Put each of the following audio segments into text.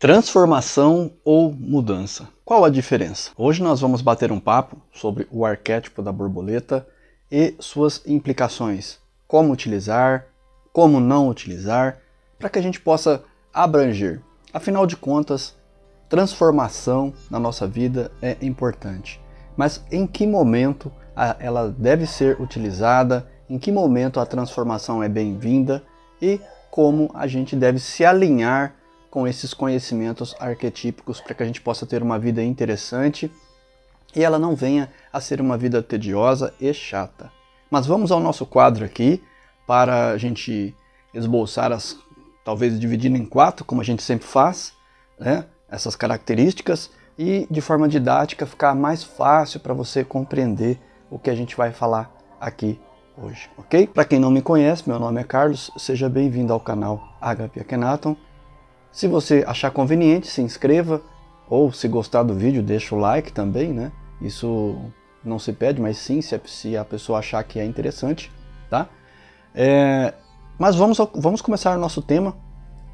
Transformação ou mudança? Qual a diferença? Hoje nós vamos bater um papo sobre o arquétipo da borboleta e suas implicações. Como utilizar, como não utilizar, para que a gente possa abranger. Afinal de contas, transformação na nossa vida é importante. Mas em que momento ela deve ser utilizada, em que momento a transformação é bem-vinda e como a gente deve se alinhar com esses conhecimentos arquetípicos para que a gente possa ter uma vida interessante e ela não venha a ser uma vida tediosa e chata. Mas vamos ao nosso quadro aqui para a gente esboçar as, talvez dividindo em quatro, como a gente sempre faz, né? essas características e de forma didática ficar mais fácil para você compreender o que a gente vai falar aqui hoje, ok? Para quem não me conhece, meu nome é Carlos, seja bem-vindo ao canal HP Akhenaton. Se você achar conveniente, se inscreva, ou se gostar do vídeo, deixa o like também, né? Isso não se pede, mas sim se, a pessoa achar que é interessante, tá? É, mas vamos, vamos começar o nosso tema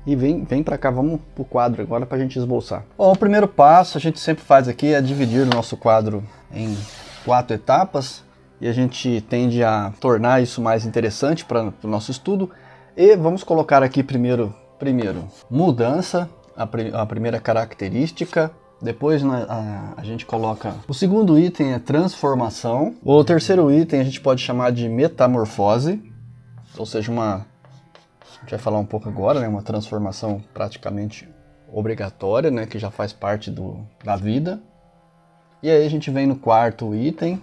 e vem, vem para cá, vamos pro quadro agora para a gente esboçar. Bom, o primeiro passo a gente sempre faz aqui é dividir o nosso quadro em quatro etapas e a gente tende a tornar isso mais interessante para o nosso estudo. E vamos colocar aqui primeiro Primeiro, mudança, a, a primeira característica. Depois né, a, a, gente coloca. O segundo item é transformação. O terceiro item a gente pode chamar de metamorfose, ou seja, uma. A gente vai falar um pouco agora, né? Uma transformação praticamente obrigatória, né? Que já faz parte do, da vida. E aí a gente vem no quarto item,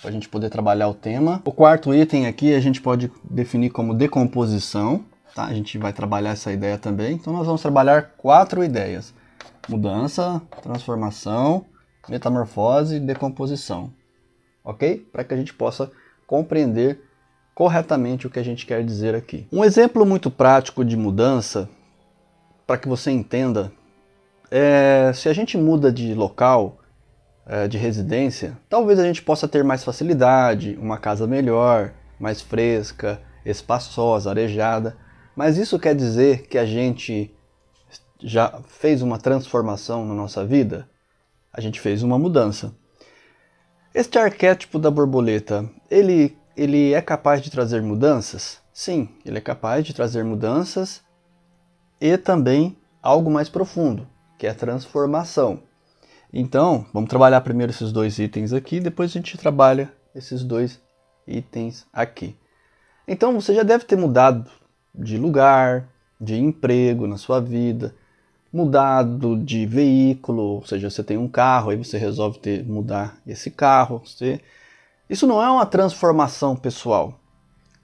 para a gente poder trabalhar o tema. O quarto item aqui a gente pode definir como decomposição. Tá? A gente vai trabalhar essa ideia também. Então nós vamos trabalhar quatro ideias: mudança, transformação, metamorfose e decomposição. Ok? Para que a gente possa compreender corretamente o que a gente quer dizer aqui. Um exemplo muito prático de mudança, para que você entenda, é se a gente muda de local, é, de residência, talvez a gente possa ter mais facilidade, uma casa melhor, mais fresca, espaçosa, arejada. Mas isso quer dizer que a gente já fez uma transformação na nossa vida? A gente fez uma mudança. Este arquétipo da borboleta, ele, ele é capaz de trazer mudanças? Sim, ele é capaz de trazer mudanças e também algo mais profundo, que é a transformação. Então, vamos trabalhar primeiro esses dois itens aqui, depois a gente trabalha esses dois itens aqui. Então, você já deve ter mudado de lugar, de emprego na sua vida, mudado de veículo, ou seja, você tem um carro, aí você resolve ter, mudar esse carro. Você... Isso não é uma transformação pessoal,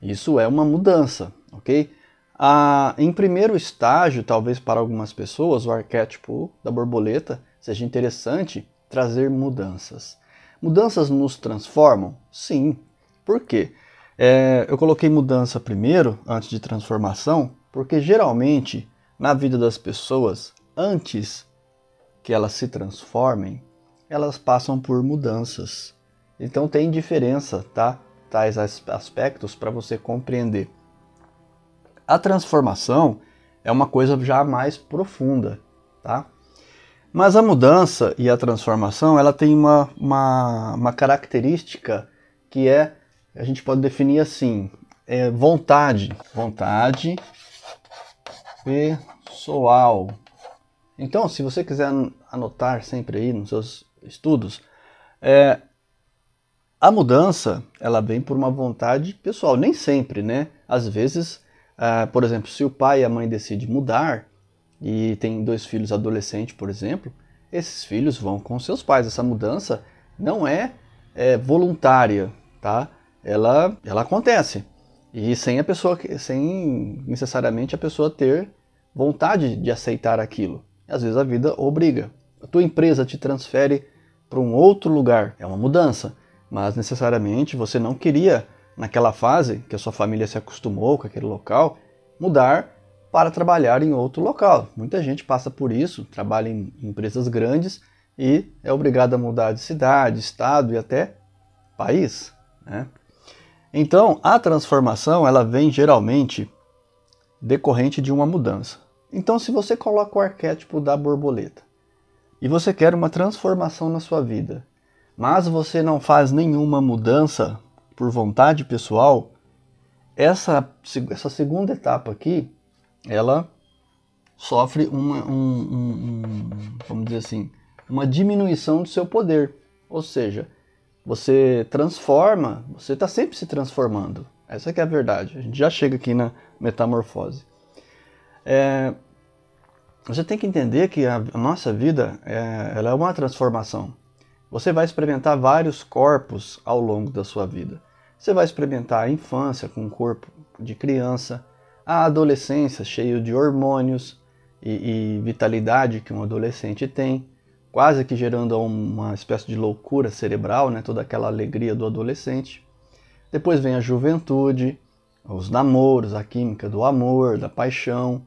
isso é uma mudança, ok? Ah, em primeiro estágio, talvez para algumas pessoas, o arquétipo da borboleta seja interessante trazer mudanças. Mudanças nos transformam? Sim. Por quê? É, eu coloquei mudança primeiro, antes de transformação, porque geralmente na vida das pessoas, antes que elas se transformem, elas passam por mudanças. Então tem diferença, tá? Tais aspectos para você compreender. A transformação é uma coisa já mais profunda, tá? Mas a mudança e a transformação, ela tem uma, uma, uma característica que é a gente pode definir assim: é vontade, vontade pessoal. Então, se você quiser anotar sempre aí nos seus estudos, é, a mudança ela vem por uma vontade pessoal, nem sempre, né? Às vezes, é, por exemplo, se o pai e a mãe decidem mudar e tem dois filhos adolescentes, por exemplo, esses filhos vão com seus pais. Essa mudança não é, é voluntária, tá? Ela, ela acontece. E sem a pessoa, sem necessariamente a pessoa ter vontade de aceitar aquilo. Às vezes a vida obriga. A tua empresa te transfere para um outro lugar, é uma mudança, mas necessariamente você não queria naquela fase que a sua família se acostumou com aquele local, mudar para trabalhar em outro local. Muita gente passa por isso, trabalha em empresas grandes e é obrigado a mudar de cidade, estado e até país. Né? Então, a transformação ela vem geralmente decorrente de uma mudança. Então, se você coloca o arquétipo da borboleta e você quer uma transformação na sua vida, mas você não faz nenhuma mudança por vontade pessoal, essa, essa segunda etapa aqui, ela sofre uma, um, um, um, vamos dizer assim, uma diminuição do seu poder. Ou seja, você transforma, você está sempre se transformando. Essa é a verdade. A gente já chega aqui na metamorfose. É, você tem que entender que a, nossa vida é, ela é uma transformação. Você vai experimentar vários corpos ao longo da sua vida. Você vai experimentar a infância com o corpo de criança, a adolescência cheio de hormônios e, e vitalidade que um adolescente tem, quase que gerando uma espécie de loucura cerebral, né? toda aquela alegria do adolescente. Depois vem a juventude, os namoros, a química do amor, da paixão.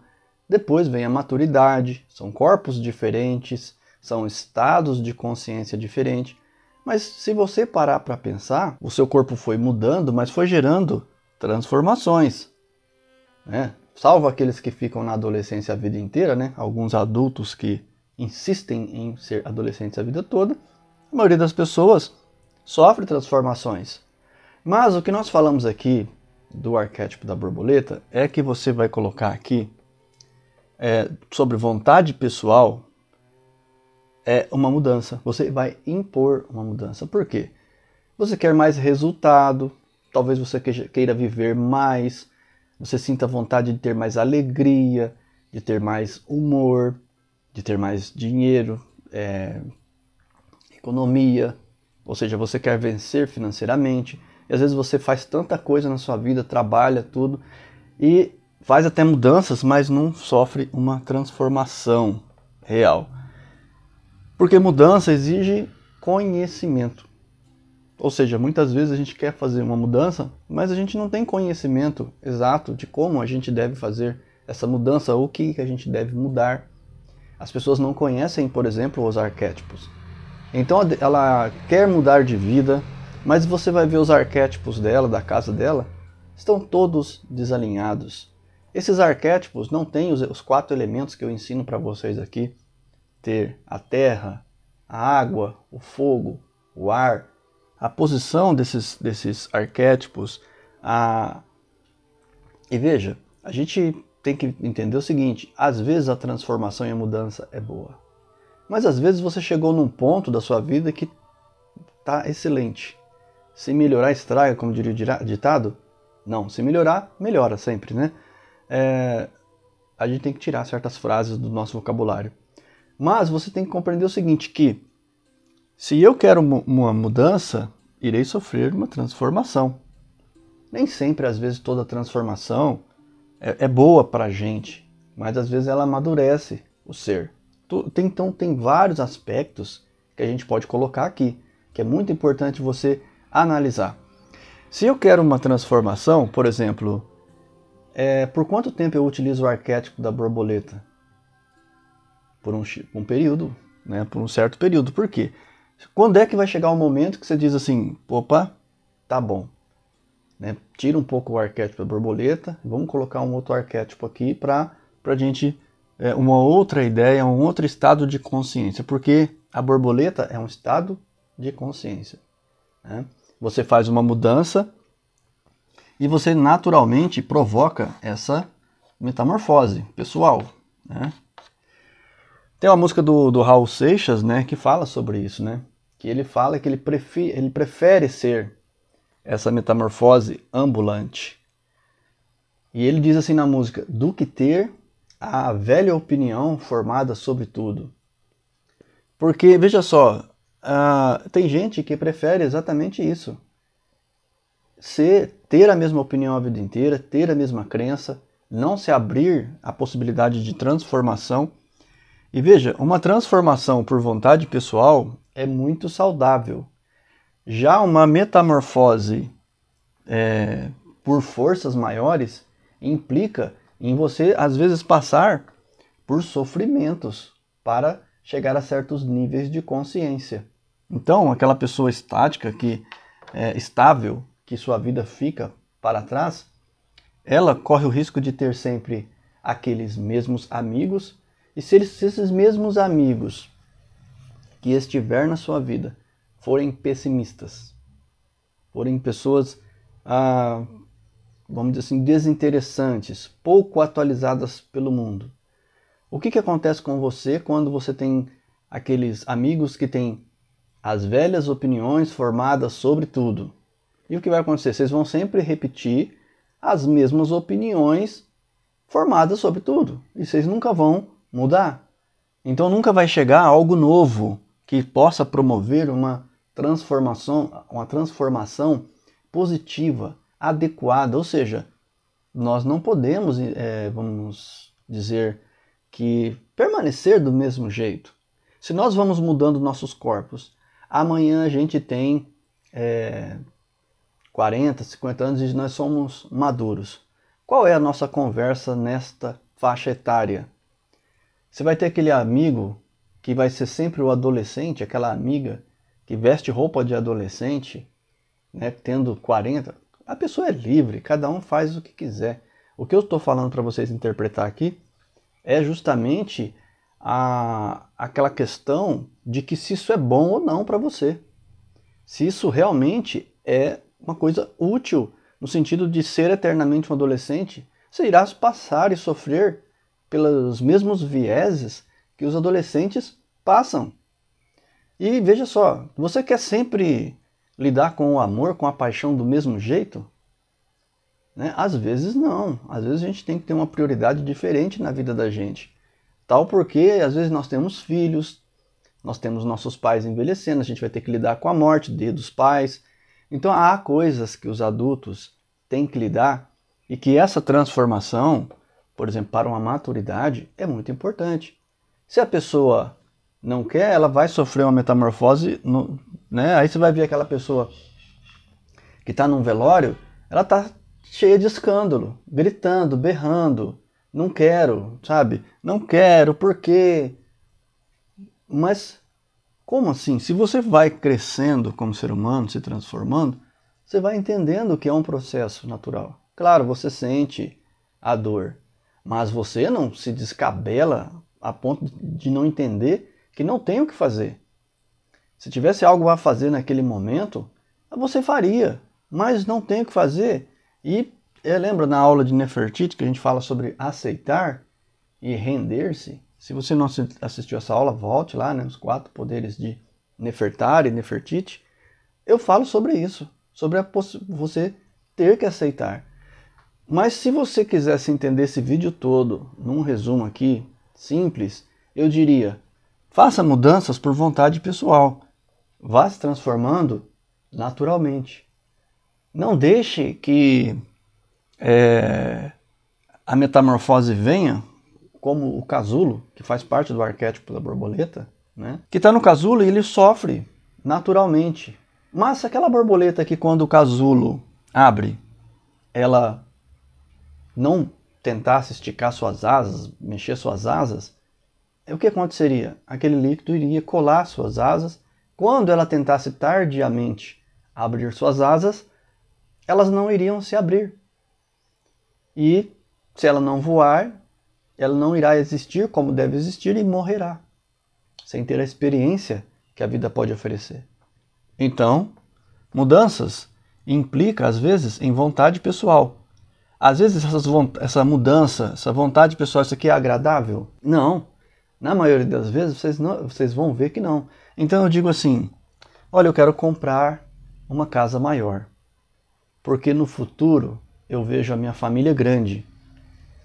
Depois vem a maturidade, são corpos diferentes, são estados de consciência diferentes. Mas se você parar para pensar, o seu corpo foi mudando, mas foi gerando transformações. Né? Salvo aqueles que ficam na adolescência a vida inteira, né? alguns adultos que insistem em ser adolescentes a vida toda, a maioria das pessoas sofre transformações. Mas o que nós falamos aqui do arquétipo da borboleta é que você vai colocar aqui é, sobre vontade pessoal é uma mudança. Você vai impor uma mudança. Por quê? Você quer mais resultado, talvez você queira viver mais, você sinta vontade de ter mais alegria, de ter mais humor, de ter mais dinheiro, é, economia, ou seja, você quer vencer financeiramente. E às vezes você faz tanta coisa na sua vida, trabalha tudo e faz até mudanças, mas não sofre uma transformação real. Porque mudança exige conhecimento. Ou seja, muitas vezes a gente quer fazer uma mudança, mas a gente não tem conhecimento exato de como a gente deve fazer essa mudança ou o que a gente deve mudar. As pessoas não conhecem, por exemplo, os arquétipos. Então ela quer mudar de vida, mas você vai ver os arquétipos dela, da casa dela, estão todos desalinhados. Esses arquétipos não têm os, quatro elementos que eu ensino para vocês aqui: ter a terra, a água, o fogo, o ar, a posição desses, desses arquétipos. A... E veja, a gente tem que entender o seguinte: às vezes a transformação e a mudança é boa, mas às vezes você chegou num ponto da sua vida que está excelente. Se melhorar, estraga, como diria o ditado? Não, se melhorar, melhora sempre, né? É, a gente tem que tirar certas frases do nosso vocabulário. Mas você tem que compreender o seguinte, que se eu quero uma mudança, irei sofrer uma transformação. Nem sempre, às vezes, toda transformação é, é boa para a gente, mas às vezes ela amadurece o ser. Então tem vários aspectos que a gente pode colocar aqui, que é muito importante você analisar. Se eu quero uma transformação, por exemplo, é, por quanto tempo eu utilizo o arquétipo da borboleta? Por um, um período, né? por um certo período. Por quê? Quando é que vai chegar o um momento que você diz assim, opa, tá bom. Né? Tira um pouco o arquétipo da borboleta, vamos colocar um outro arquétipo aqui para a gente, é, uma outra ideia, um outro estado de consciência. Porque a borboleta é um estado de consciência. Né? você faz uma mudança e você naturalmente provoca essa metamorfose pessoal. Né? Tem uma música do, do Raul Seixas né, que fala sobre isso, né? que ele fala que ele prefere, ele prefere ser essa metamorfose ambulante. E ele diz assim na música: do que ter a velha opinião formada sobre tudo. Porque, veja só, Uh, tem gente que prefere exatamente isso. Ser, ter a mesma opinião a vida inteira, ter a mesma crença, não se abrir à possibilidade de transformação. E veja, uma transformação por vontade pessoal é muito saudável. Já uma metamorfose é, por forças maiores implica em você, às vezes, passar por sofrimentos para chegar a certos níveis de consciência. Então, aquela pessoa estática, que é estável, que sua vida fica para trás, ela corre o risco de ter sempre aqueles mesmos amigos, e se, esses mesmos amigos que estiver na sua vida forem pessimistas, forem pessoas, ah, vamos dizer assim, desinteressantes, pouco atualizadas pelo mundo, o que, que acontece com você quando você tem aqueles amigos que têm as velhas opiniões formadas sobre tudo? E o que vai acontecer? Vocês vão sempre repetir as mesmas opiniões formadas sobre tudo. E vocês nunca vão mudar. Então nunca vai chegar algo novo que possa promover uma transformação, uma transformação positiva, adequada. Ou seja, nós não podemos, é, vamos dizer, que permanecer do mesmo jeito. Se nós vamos mudando nossos corpos, amanhã a gente tem é, 40, 50 anos e nós somos maduros. Qual é a nossa conversa nesta faixa etária? Você vai ter aquele amigo que vai ser sempre o adolescente, aquela amiga que veste roupa de adolescente, né, tendo 40. A pessoa é livre, cada um faz o que quiser. O que eu estou falando para vocês interpretar aqui é justamente a, aquela questão de que se isso é bom ou não para você. Se isso realmente é uma coisa útil, no sentido de ser eternamente um adolescente, você irá passar e sofrer pelos mesmos vieses que os adolescentes passam. E veja só, você quer sempre lidar com o amor, com a paixão do mesmo jeito? Né? Às vezes não. Às vezes a gente tem que ter uma prioridade diferente na vida da gente. Tal porque às vezes nós temos filhos, nós temos nossos pais envelhecendo, a gente vai ter que lidar com a morte dos pais. Então há coisas que os adultos têm que lidar e que essa transformação, por exemplo, para uma maturidade, é muito importante. Se a pessoa não quer, ela vai sofrer uma metamorfose, no, né? Aí você vai ver aquela pessoa que está num velório, ela está cheia de escândalo, gritando, berrando, não quero, sabe? Não quero, por quê? Mas como assim? Se você vai crescendo como ser humano, se transformando, você vai entendendo que é um processo natural. Claro, você sente a dor, mas você não se descabela a ponto de não entender que não tem o que fazer. Se tivesse algo a fazer naquele momento, você faria, mas não tem o que fazer e eu lembro na aula de Nefertiti que a gente fala sobre aceitar e render-se. Se você não assistiu essa aula, volte lá, né, os quatro poderes de Nefertari e Nefertiti. Eu falo sobre isso, sobre você ter que aceitar. Mas se você quisesse entender esse vídeo todo, num resumo aqui, simples, eu diria: faça mudanças por vontade pessoal. Vá se transformando naturalmente. Não deixe que é, a metamorfose venha, como o casulo, que faz parte do arquétipo da borboleta, né? que está no casulo e ele sofre naturalmente. Mas aquela borboleta que quando o casulo abre, ela não tentasse esticar suas asas, mexer suas asas, o que aconteceria? Aquele líquido iria colar suas asas. Quando ela tentasse tardiamente abrir suas asas, elas não iriam se abrir. E se ela não voar, ela não irá existir como deve existir e morrerá, sem ter a experiência que a vida pode oferecer. Então, mudanças implica às vezes em vontade pessoal. Às vezes essa mudança, essa vontade pessoal, isso aqui é agradável? Não. Na maioria das vezes vocês, não, vocês vão ver que não. Então eu digo assim: olha, eu quero comprar uma casa maior porque no futuro eu vejo a minha família grande.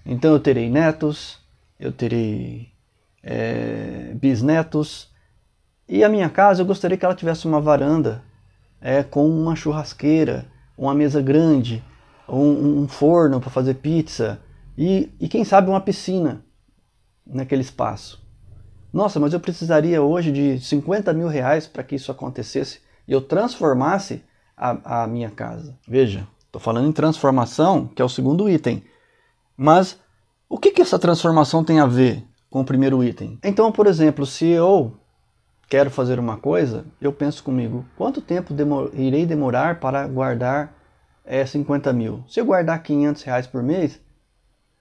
Então eu terei netos, eu terei é, bisnetos, e a minha casa eu gostaria que ela tivesse uma varanda é, com uma churrasqueira, uma mesa grande, um, um forno para fazer pizza e, e quem sabe uma piscina naquele espaço. Nossa, mas eu precisaria hoje de 50 mil reais para que isso acontecesse e eu transformasse a, a minha casa. Veja, estou falando em transformação, que é o segundo item. Mas o que, que essa transformação tem a ver com o primeiro item? Então, por exemplo, se eu quero fazer uma coisa, eu penso comigo, quanto tempo demor irei demorar para guardar é, 50 mil? Se eu guardar 500 reais por mês,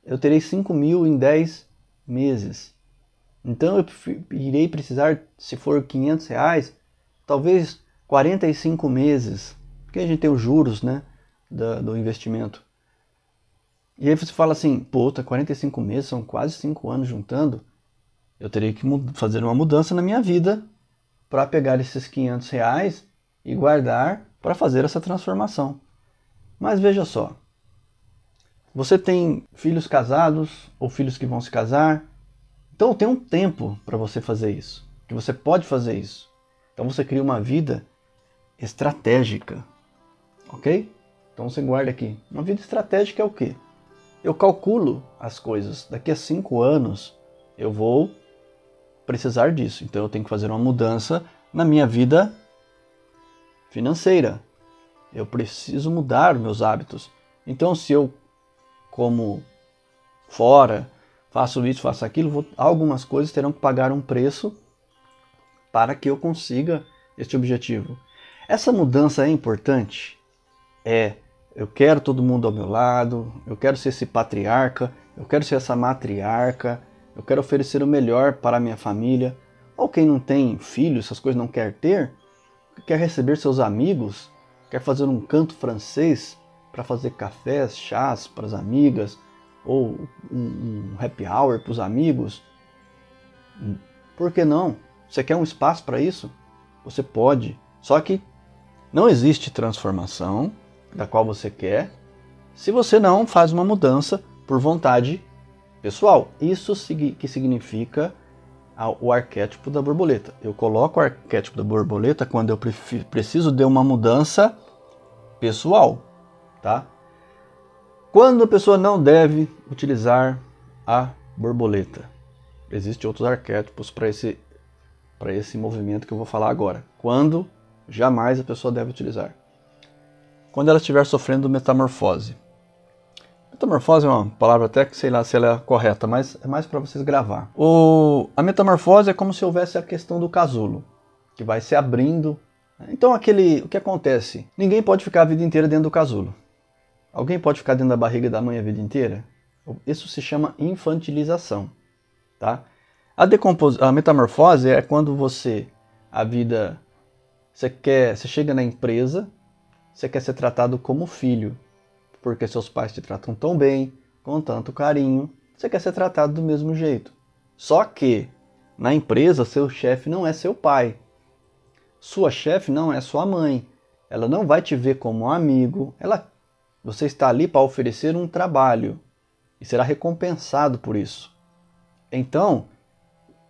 eu terei 5 mil em 10 meses. Então eu irei precisar, se for 500 reais, talvez 45 meses, porque a gente tem os juros né, do, investimento. E aí você fala assim, puta, 45 meses, são quase 5 anos juntando, eu teria que fazer uma mudança na minha vida para pegar esses 500 reais e guardar para fazer essa transformação. Mas veja só, você tem filhos casados ou filhos que vão se casar, então tem um tempo para você fazer isso, que você pode fazer isso. Então você cria uma vida estratégica, ok? Então você guarda aqui. Uma vida estratégica é o quê? Eu calculo as coisas. Daqui a cinco anos eu vou precisar disso. Então eu tenho que fazer uma mudança na minha vida financeira. Eu preciso mudar meus hábitos. Então se eu como fora, faço isso, faço aquilo, vou, algumas coisas terão que pagar um preço para que eu consiga este objetivo. Essa mudança é importante? É. Eu quero todo mundo ao meu lado, eu quero ser esse patriarca, eu quero ser essa matriarca, eu quero oferecer o melhor para a minha família. Ou quem não tem filho, essas coisas não quer ter, quer receber seus amigos, quer fazer um canto francês para fazer cafés, chás para as amigas, ou um, um happy hour para os amigos. Por que não? Você quer um espaço para isso? Você pode. Só que não existe transformação da qual você quer se você não faz uma mudança por vontade pessoal. Isso que significa o arquétipo da borboleta. Eu coloco o arquétipo da borboleta quando eu preciso de uma mudança pessoal, tá? Quando a pessoa não deve utilizar a borboleta. Existem outros arquétipos para esse esse movimento que eu vou falar agora. Quando jamais a pessoa deve utilizar quando ela estiver sofrendo metamorfose. Metamorfose é uma palavra até que sei lá se ela é correta, mas é mais para vocês gravar. O, a metamorfose é como se houvesse a questão do casulo, que vai se abrindo. Então aquele, o que acontece? Ninguém pode ficar a vida inteira dentro do casulo. Alguém pode ficar dentro da barriga da mãe a vida inteira? Isso se chama infantilização, tá? A, decompos... a metamorfose é quando você a vida você quer, você chega na empresa, você quer ser tratado como filho, porque seus pais te tratam tão bem, com tanto carinho, você quer ser tratado do mesmo jeito. Só que na empresa, seu chefe não é seu pai. Sua chefe não é sua mãe. Ela não vai te ver como um amigo. Ela, você está ali para oferecer um trabalho e será recompensado por isso. Então,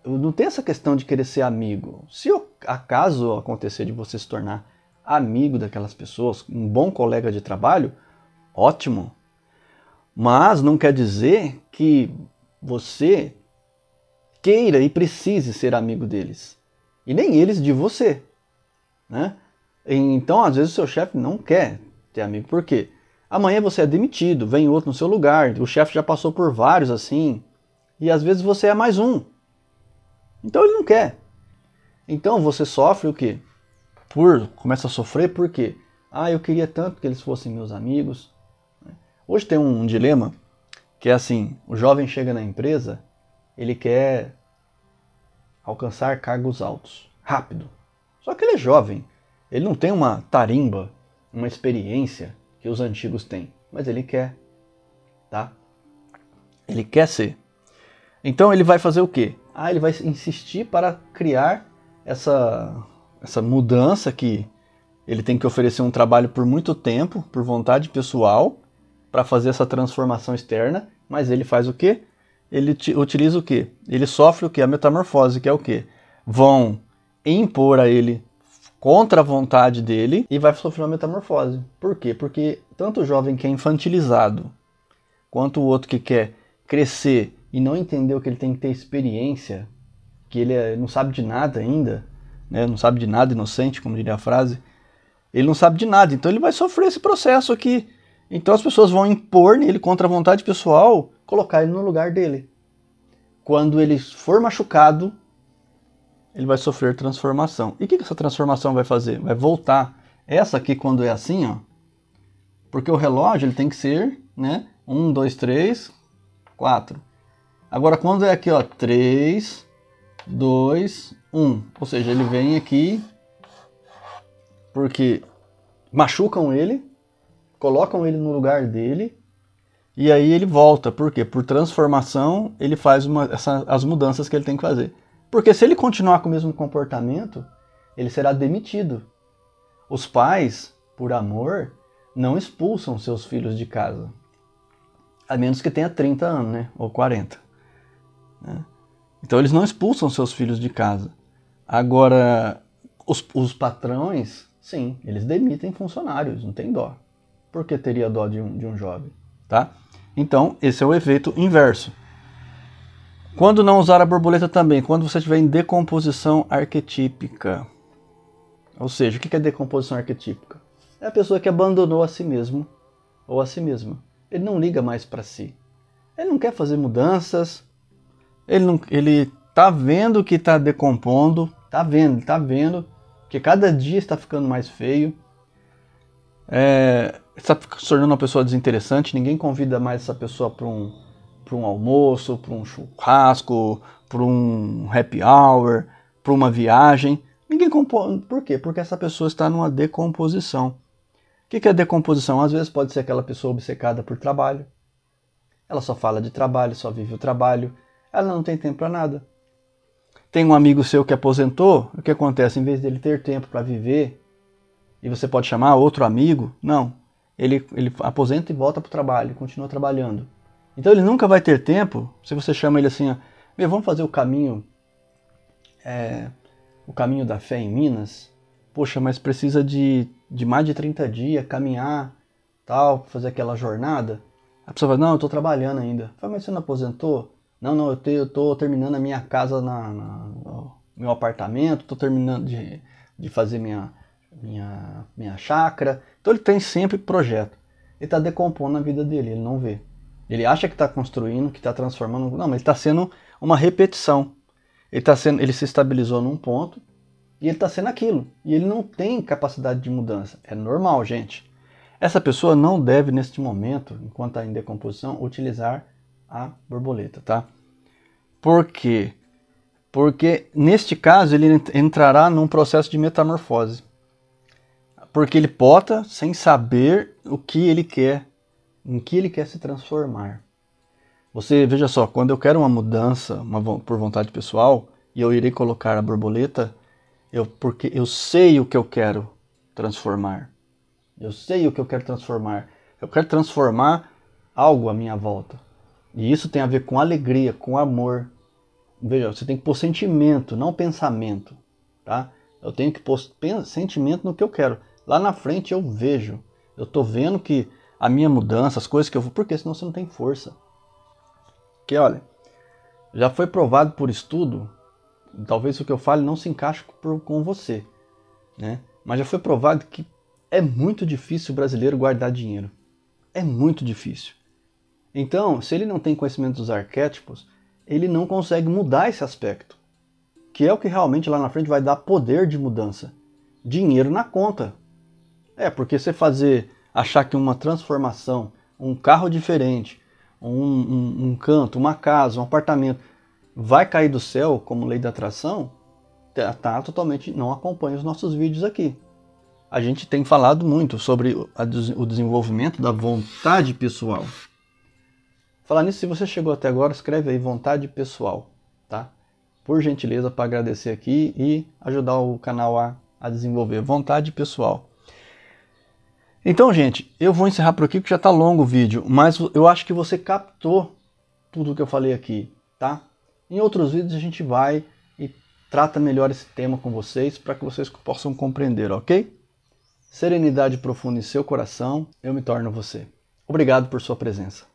não tem essa questão de querer ser amigo. Se acaso acontecer de você se tornar amigo daquelas pessoas, um bom colega de trabalho, ótimo. Mas não quer dizer que você queira e precise ser amigo deles. E nem eles de você. Né? Então, às vezes, o seu chefe não quer ter amigo. Por quê? Amanhã você é demitido, vem outro no seu lugar. O chefe já passou por vários assim. E às vezes você é mais um. Então ele não quer. Então você sofre o quê? por começa a sofrer porque ah, eu queria tanto que eles fossem meus amigos. Hoje tem um, um dilema que é assim, o jovem chega na empresa, ele quer alcançar cargos altos, rápido. Só que ele é jovem, ele não tem uma tarimba, uma experiência que os antigos têm, mas ele quer, tá? Ele quer ser. Então ele vai fazer o quê? Ah, ele vai insistir para criar essa essa mudança que ele tem que oferecer um trabalho por muito tempo, por vontade pessoal, para fazer essa transformação externa, mas ele faz o quê? Ele utiliza o quê? Ele sofre o quê? A metamorfose, que é o quê? Vão impor a ele contra a vontade dele e vai sofrer uma metamorfose. Por quê? Porque tanto o jovem que é infantilizado, quanto o outro que quer crescer e não entendeu que ele tem que ter experiência, que ele é, não sabe de nada ainda, né? não sabe de nada, inocente, como diria a frase. Ele não sabe de nada, então ele vai sofrer esse processo aqui. Então as pessoas vão impor nele, contra a vontade pessoal, colocar ele no lugar dele. Quando ele for machucado, ele vai sofrer transformação. E o que, que essa transformação vai fazer? Vai voltar. Essa aqui, quando é assim, ó, porque o relógio ele tem que ser, né? Um, dois, três, 4. Agora, quando é aqui, ó, 3, 2, 1. Ou seja, ele vem aqui porque machucam ele, colocam ele no lugar dele e aí ele volta. Por quê? Por transformação, ele faz uma, essa, as mudanças que ele tem que fazer. Porque se ele continuar com o mesmo comportamento, ele será demitido. Os pais, por amor, não expulsam seus filhos de casa. A menos que tenha 30 anos, né? Ou 40. Né? Então eles não expulsam seus filhos de casa. Agora, os, os patrões, sim, eles demitem funcionários, não tem dó. Por que teria dó de um, de um jovem? Tá? Então, esse é o efeito inverso. Quando não usar a borboleta também? Quando você estiver em decomposição arquetípica. Ou seja, o que é decomposição arquetípica? É a pessoa que abandonou a si mesmo ou a si mesma. Ele não liga mais para si. Ele não quer fazer mudanças. Ele não, ele tá vendo que está decompondo, tá vendo, está vendo que cada dia está ficando mais feio. É, está se tornando uma pessoa desinteressante, ninguém convida mais essa pessoa para um, um almoço, para um churrasco, para um happy hour, para uma viagem. Ninguém compõe. Por quê? Porque essa pessoa está numa decomposição. O que é decomposição? Às vezes pode ser aquela pessoa obcecada por trabalho. Ela só fala de trabalho, só vive o trabalho. Ela não tem tempo para nada. Tem um amigo seu que aposentou, o que acontece? Em vez dele ter tempo para viver, e você pode chamar outro amigo, não ele, ele aposenta e volta para o trabalho, continua trabalhando. Então ele nunca vai ter tempo, se você chama ele assim, meu, vamos fazer o caminho, é, o caminho da fé em Minas, poxa, mas precisa de, de mais de 30 dias, caminhar, tal, fazer aquela jornada. A pessoa fala, não, eu estou trabalhando ainda. Fala, mas você não aposentou? Não, não, eu estou terminando a minha casa, na, na meu apartamento, estou terminando de, de fazer minha, minha, minha chácara. Então ele tem sempre projeto. Ele está decompondo a vida dele, ele não vê. Ele acha que está construindo, que está transformando. Não, mas ele está sendo uma repetição. Ele, tá sendo, ele se estabilizou num ponto e ele está sendo aquilo. E ele não tem capacidade de mudança. É normal, gente. Essa pessoa não deve, neste momento, enquanto está em decomposição, utilizar a borboleta, tá? Por quê? Porque, neste caso, ele entrará num processo de metamorfose porque ele pota sem saber o que ele quer, em que ele quer se transformar. Você veja só, quando eu quero uma mudança, uma, por vontade pessoal, e eu irei colocar a borboleta, eu, porque eu sei o que eu quero transformar. Eu sei o que eu quero transformar. Eu quero transformar algo à minha volta. E isso tem a ver com alegria, com amor. Veja, você tem que pôr sentimento, não pensamento, tá? Eu tenho que pôr sentimento no que eu quero. Lá na frente eu vejo, eu tô vendo que a minha mudança, as coisas que eu vou, porque senão você não tem força. Que olha, já foi provado por estudo, talvez o que eu fale não se encaixe com você, né? Mas já foi provado que é muito difícil o brasileiro guardar dinheiro. É muito difícil. Então, se ele não tem conhecimento dos arquétipos, ele não consegue mudar esse aspecto, que é o que realmente lá na frente vai dar poder de mudança. Dinheiro na conta. É, porque você fazer, achar que uma transformação, um carro diferente, um, um, um canto, uma casa, um apartamento, vai cair do céu como lei da atração, tá, tá totalmente não acompanha os nossos vídeos aqui. A gente tem falado muito sobre o desenvolvimento da vontade pessoal. Falar nisso, se você chegou até agora, escreve aí vontade pessoal, tá? Por gentileza, para agradecer aqui e ajudar o canal a, a desenvolver vontade pessoal. Então, gente, eu vou encerrar por aqui porque já está longo o vídeo, mas eu acho que você captou tudo o que eu falei aqui, tá? Em outros vídeos a gente vai e trata melhor esse tema com vocês para que vocês possam compreender, ok? Serenidade profunda em seu coração, eu me torno você. Obrigado por sua presença.